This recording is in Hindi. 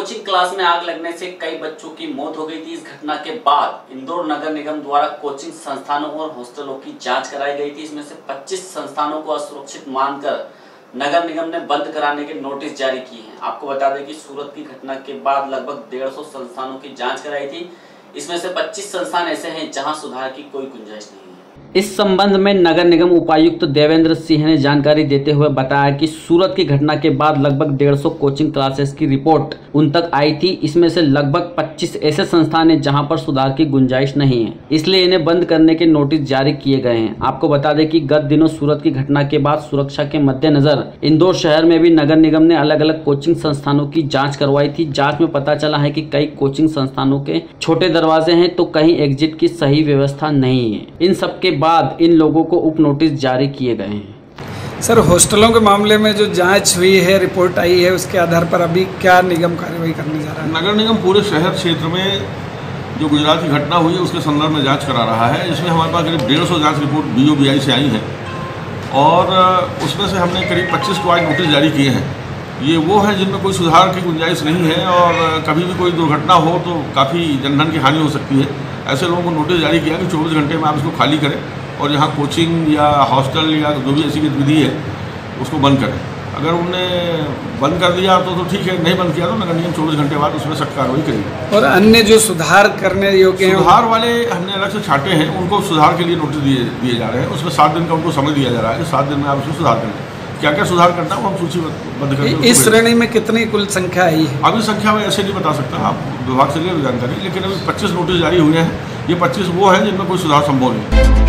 कोचिंग क्लास में आग लगने से कई बच्चों की मौत हो गई थी। इस घटना के बाद इंदौर नगर निगम द्वारा कोचिंग संस्थानों और हॉस्टलों की जाँच कराई गई थी। इसमें से 25 संस्थानों को असुरक्षित मानकर नगर निगम ने बंद कराने के नोटिस जारी किए हैं। आपको बता दें कि सूरत की घटना के बाद लगभग डेढ़ संस्थानों की जाँच कराई थी। इसमें से पच्चीस संस्थान ऐसे हैं जहाँ सुधार की कोई गुंजाइश नहीं है। इस संबंध में नगर निगम उपायुक्त देवेंद्र सिंह ने जानकारी देते हुए बताया कि सूरत की घटना के बाद लगभग 150 कोचिंग क्लासेस की रिपोर्ट उन तक आई थी। इसमें से लगभग 25 ऐसे संस्थान हैं जहाँ पर सुधार की गुंजाइश नहीं है। इसलिए इन्हें बंद करने के नोटिस जारी किए गए हैं। आपको बता दें कि गत दिनों सूरत की घटना के बाद सुरक्षा के मद्देनजर इंदौर शहर में भी नगर निगम ने अलग अलग कोचिंग संस्थानों की जाँच करवाई थी। जाँच में पता चला है की कई कोचिंग संस्थानों के छोटे दरवाजे हैं तो कहीं एग्जिट की सही व्यवस्था नहीं है। इन सबके बाद इन लोगों को उप नोटिस जारी किए गए हैं। सर हॉस्टलों के मामले में जो जाँच हुई है रिपोर्ट आई है उसके आधार पर अभी क्या निगम कार्रवाई करने जा रहा है? नगर निगम पूरे शहर क्षेत्र में जो गुजरात की घटना हुई है उसके संदर्भ में जाँच करा रहा है। इसमें हमारे पास करीब डेढ़ सौ जाँच रिपोर्ट बी से आई है। और उसमें से हमने करीब 25 को आज नोटिस जारी किए हैं। ये वो हैं जिनमें कोई सुधार की गुंजाइश नहीं है और कभी भी कोई दुर्घटना हो तो काफ़ी जनधन की हानि हो सकती है। ऐसे लोगों को नोटिस जारी किया कि 24 घंटे में आप इसको खाली करें। और यहाँ कोचिंग या हॉस्टल या जो भी ऐसी गतिविधि है उसको बंद करें। अगर उनने बंद कर दिया तो तो ठीक है नहीं बंद किया तो नगर निगम चौबीस घंटे बाद उसमें सख्त कार्रवाई करेगी और अन्य जो सुधार करने योग्य हैं सुधार वाले हमने अलग से छाटे हैं उनको सुधार के लिए नोटिस दिए दिए जा रहे हैं। उसमें सात दिन का उनको समय दिया जा रहा है कि सात दिन में आप उसमें सुधार करें क्या क्या सुधार करना है वो हम सूची बंद करें इस श्रेणी में कितनी कुल संख्या आई है? अभी संख्या में ऐसे नहीं बता सकता आप विभाग से ले जानकारी लेकिन अभी पच्चीस नोटिस जारी हुए हैं। ये पच्चीस वो हैं जिनमें कोई सुधार संभव नहीं